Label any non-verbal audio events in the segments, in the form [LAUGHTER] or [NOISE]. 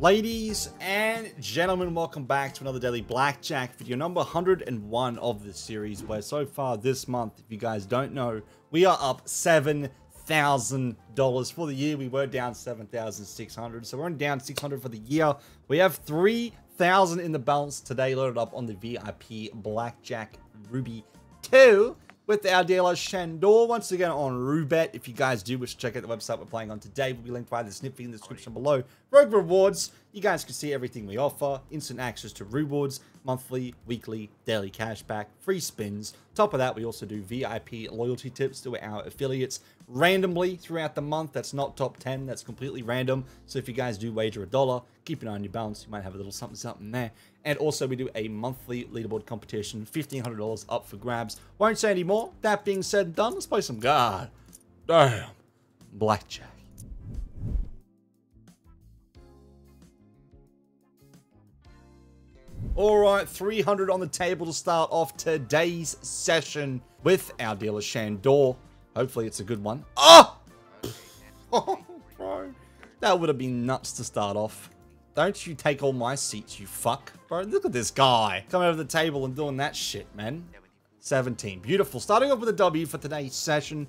Ladies and gentlemen, welcome back to another Daily Blackjack video number 101 of the series, where so far this month, if you guys don't know, we are up $7,000 for the year. We were down 7,600, so we're only down 600 for the year. We have 3,000 in the balance today loaded up on the VIP Blackjack Ruby 2 with our dealer Shandor once again on Roobet. If you guys do wish to check out the website we're playing on today, will be linked via the Snipfeed in the description below. Rogue Rewards, you guys can see everything we offer. Instant access to rewards, monthly, weekly, daily cashback, free spins. Top of that, we also do VIP loyalty tips to our affiliates randomly throughout the month. That's not top 10, that's completely random. So if you guys do wager a dollar, keep an eye on your balance. You might have a little something something there. And also we do a monthly leaderboard competition, $1,500 up for grabs. Won't say any more. That being said done, let's play some God damn blackjack. All right, 300 on the table to start off today's session with our dealer Shandor. Hopefully it's a good one. Oh! [LAUGHS] Oh, bro. That would have been nuts to start off. Don't you take all my seats, you fuck. Bro, look at this guy. Coming over the table and doing that shit, man. 17. Beautiful. Starting off with a W for today's session.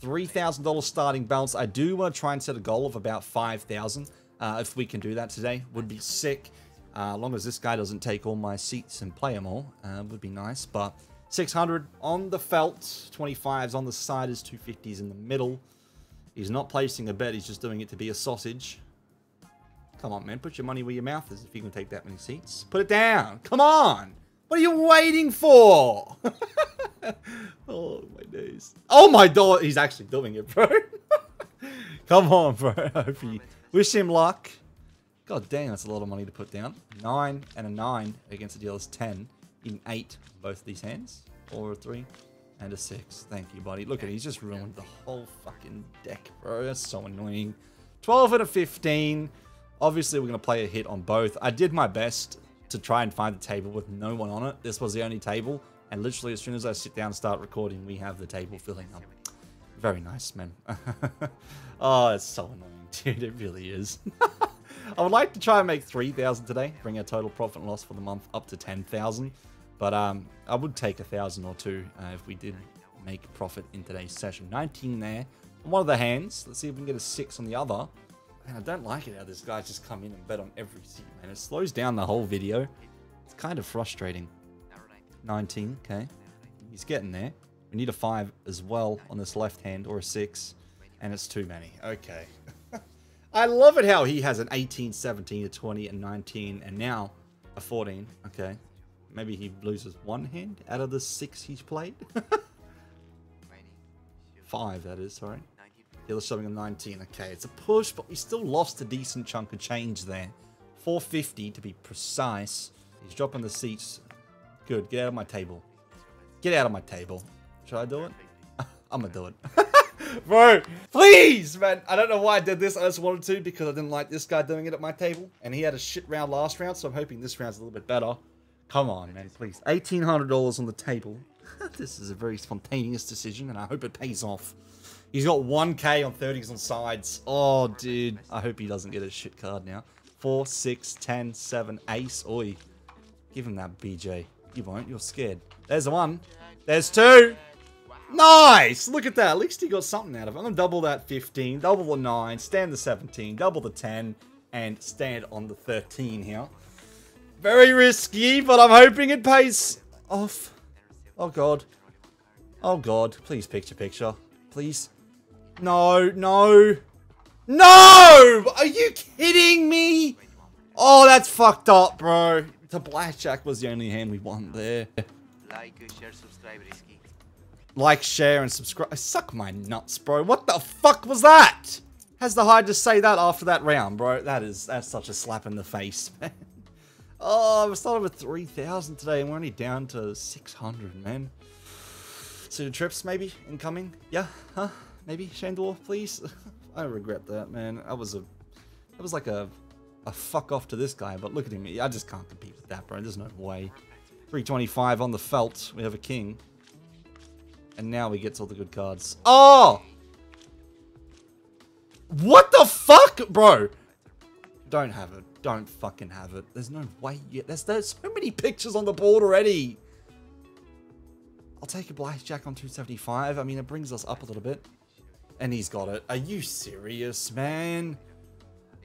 $3,000 starting balance. I do want to try and set a goal of about 5000 uh, If we can do that today, would be sick. Uh, long as this guy doesn't take all my seats and play them all, uh, would be nice. But 600 on the felt, 25s on the side, is 250s in the middle. He's not placing a bet, he's just doing it to be a sausage. Come on, man, put your money where your mouth is if you can take that many seats. Put it down. Come on. What are you waiting for? [LAUGHS] oh, my days. Oh, my god. He's actually doing it, bro. [LAUGHS] Come on, bro. Wish him luck. God dang, that's a lot of money to put down. Nine and a nine against the dealer's ten. In eight, both these hands. Or a three and a six. Thank you, buddy. Look at it. He's just ruined the whole fucking deck, bro. That's so annoying. 12 and a 15. Obviously, we're going to play a hit on both. I did my best to try and find the table with no one on it. This was the only table. And literally, as soon as I sit down and start recording, we have the table filling up. Very nice, man. [LAUGHS] oh, it's so annoying, [LAUGHS] dude. It really is. [LAUGHS] I would like to try and make 3,000 today. Bring our total profit and loss for the month up to 10,000. But um, I would take a thousand or two uh, if we did make profit in today's session. 19 there on one of the hands. Let's see if we can get a six on the other. Man, I don't like it how this guy's just come in and bet on every seat, man. It slows down the whole video. It's kind of frustrating. 19, okay. He's getting there. We need a 5 as well on this left hand, or a 6. And it's too many. Okay. I love it how he has an 18, 17, a 20, a 19, and now a 14. Okay. Maybe he loses one hand out of the six he's played. [LAUGHS] Five, that is, sorry. The other showing a 19. Okay, it's a push, but we still lost a decent chunk of change there. 450 to be precise. He's dropping the seats. Good, get out of my table. Get out of my table. Should I do it? [LAUGHS] I'm gonna do it. [LAUGHS] Bro, please, man. I don't know why I did this. I just wanted to because I didn't like this guy doing it at my table. And he had a shit round last round, so I'm hoping this round's a little bit better. Come on, man, please. $1,800 on the table. [LAUGHS] this is a very spontaneous decision, and I hope it pays off. He's got 1k on 30s on sides. Oh, dude. I hope he doesn't get a shit card now. 4, 6, 10, 7, ace. Oi. Give him that BJ. You won't. You're scared. There's one. There's two. Nice! Look at that. At least he got something out of it. I'm going to double that 15, double the 9, stand the 17, double the 10, and stand on the 13 here. Very risky, but I'm hoping it pays off. Oh, God. Oh, God. Please picture picture. Please. No, no. No! Are you kidding me? Oh, that's fucked up, bro. The blackjack was the only hand we won there. Like, share, subscribe, RiiSki. Like, share, and subscribe. I suck my nuts, bro. What the fuck was that? Has the hide to say that after that round, bro? That is, that's such a slap in the face, [LAUGHS] man. Oh, we started with 3,000 today, and we're only down to 600, man. So trips, maybe, incoming? Yeah? Huh? Maybe? Shandor, please? [LAUGHS] I regret that, man. I was a... That was like a... A fuck off to this guy, but look at him. I just can't compete with that, bro. There's no way. 325 on the felt. We have a king. And now we get all the good cards. Oh! What the fuck? Bro. Don't have it. Don't fucking have it. There's no way yet. There's, there's so many pictures on the board already. I'll take a blackjack on 275. I mean, it brings us up a little bit. And he's got it. Are you serious, man?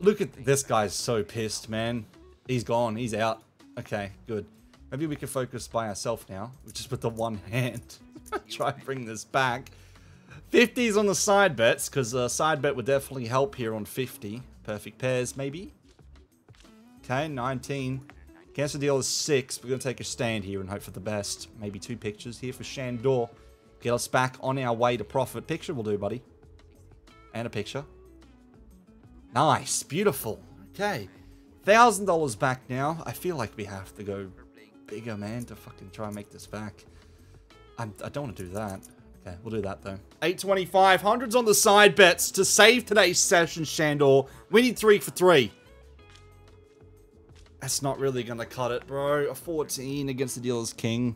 Look at this guy's so pissed, man. He's gone. He's out. Okay, good. Maybe we can focus by ourselves now, which is with the one hand. [LAUGHS] Try and bring this back. 50s on the side bets, because uh, side bet would definitely help here on 50. Perfect pairs, maybe. Okay, 19. Cancel deal is 6. We're going to take a stand here and hope for the best. Maybe two pictures here for Shandor. Get us back on our way to profit. Picture will do, buddy. And a picture. Nice. Beautiful. Okay. $1,000 back now. I feel like we have to go bigger, man, to fucking try and make this back. I'm, I do not want to do that. Okay, we'll do that, though. 825. Hundreds on the side bets to save today's session, Shandor. We need three for three. That's not really going to cut it, bro. A 14 against the dealer's king.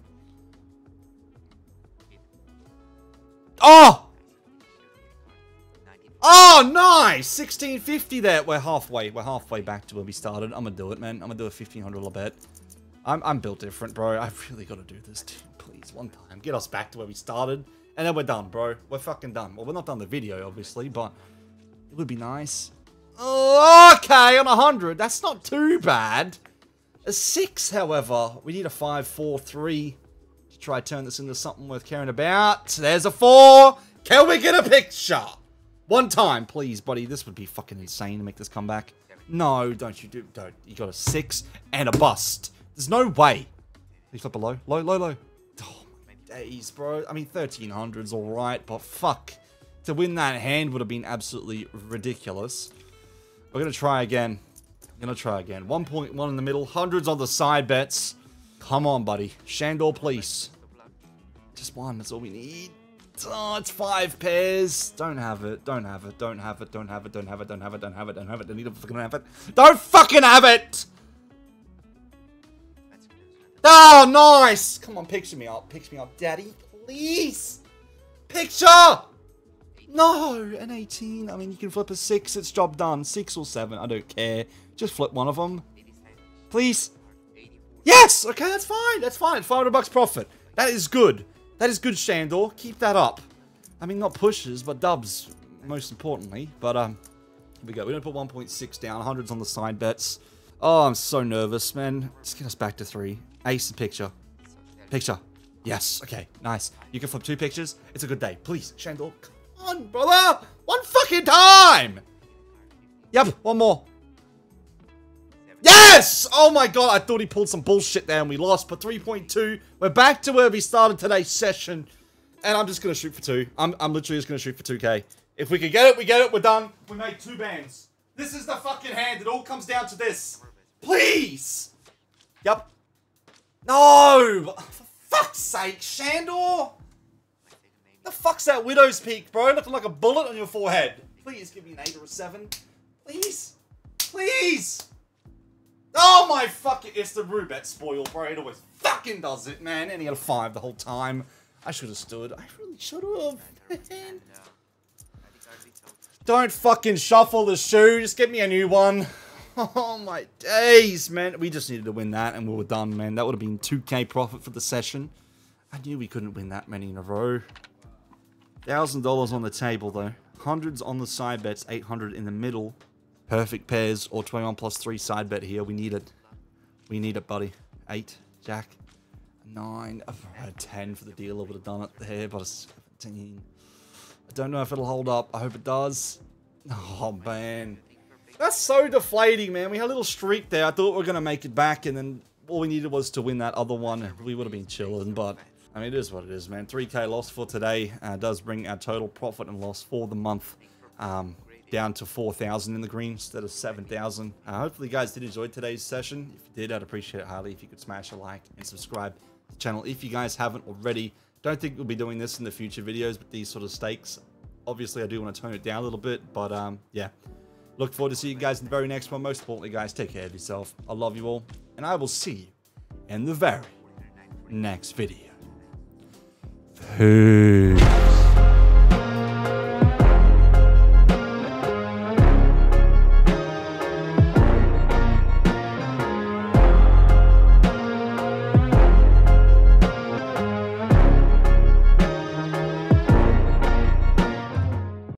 Oh! Oh, nice! 1650 there. We're halfway. We're halfway back to where we started. I'm gonna do it, man. I'm gonna do a 1500 bet. I'm, I'm built different, bro. I've really got to do this, dude. please, one time. Get us back to where we started. And then we're done, bro. We're fucking done. Well, we're not done the video, obviously, but it would be nice. Oh, okay, on 100. That's not too bad. A 6, however. We need a 5, 4, 3 to try turn this into something worth caring about. There's a 4. Can we get a picture? One time, please, buddy. This would be fucking insane to make this comeback. No, don't you do. Don't. You got a 6 and a bust. There's no way. Please flip a low. Low, low. Oh, my days, bro. I mean, 1300's alright, but fuck. To win that hand would have been absolutely ridiculous. We're going to try again. Gonna try again. 1.1 in the middle. Hundreds on the side bets. Come on, buddy. Shandor, please. Just one. That's all we need. Oh, it's five pairs. Don't have it. Don't have it. Don't have it. Don't have it. Don't have it. Don't have it. Don't have it. Don't have it. Don't need to fucking have it. Don't fucking have it! Oh, nice! Come on, picture me up. Picture me up, daddy. Please! Picture! No, an 18. I mean, you can flip a 6. It's job done. 6 or 7. I don't care. Just flip one of them. Please. Yes! Okay, that's fine. That's fine. 500 bucks profit. That is good. That is good, Shandor. Keep that up. I mean, not pushes, but dubs, most importantly. But, um, here we go. We're going to put 1.6 down. Hundreds on the side bets. Oh, I'm so nervous, man. Let's get us back to three. Ace and picture. Picture. Yes. Okay. Nice. You can flip two pictures. It's a good day. Please, Shandor. Come on, brother. One fucking time. Yep. One more. Yes! Oh my god, I thought he pulled some bullshit there and we lost, but 3.2. We're back to where we started today's session. And I'm just going to shoot for two. I'm, I'm literally just going to shoot for 2k. If we can get it, we get it. We're done. We made two bands. This is the fucking hand. It all comes down to this. Please! Yep. No! For fuck's sake, Shandor! The fuck's that Widow's Peak, bro? Looking like a bullet on your forehead. Please give me an 8 or a 7. Please. Please! Oh my fucking, it's the Roobet spoil, bro. It always fucking does it, man. And he had a five the whole time. I should have stood. I really should have. Don't fucking shuffle the shoe. Just get me a new one. Oh my days, man. We just needed to win that and we were done, man. That would have been 2k profit for the session. I knew we couldn't win that many in a row. $1,000 on the table, though. Hundreds on the side bets, 800 in the middle. Perfect pairs or 21 plus 3 side bet here. We need it. We need it, buddy. 8, Jack. 9. I've had 10 for the deal. I would have done it there, but it's 17. I don't know if it'll hold up. I hope it does. Oh, man. That's so deflating, man. We had a little streak there. I thought we were going to make it back, and then all we needed was to win that other one. We would have been chilling, but... I mean, it is what it is, man. 3k loss for today uh, does bring our total profit and loss for the month. Um, down to 4,000 in the green instead of 7,000. Uh, hopefully you guys did enjoy today's session. If you did, I'd appreciate it highly if you could smash a like and subscribe to the channel if you guys haven't already. Don't think we'll be doing this in the future videos with these sort of stakes. Obviously, I do want to tone it down a little bit, but um, yeah. Look forward to seeing you guys in the very next one. Most importantly, guys, take care of yourself. I love you all, and I will see you in the very next video. Peace.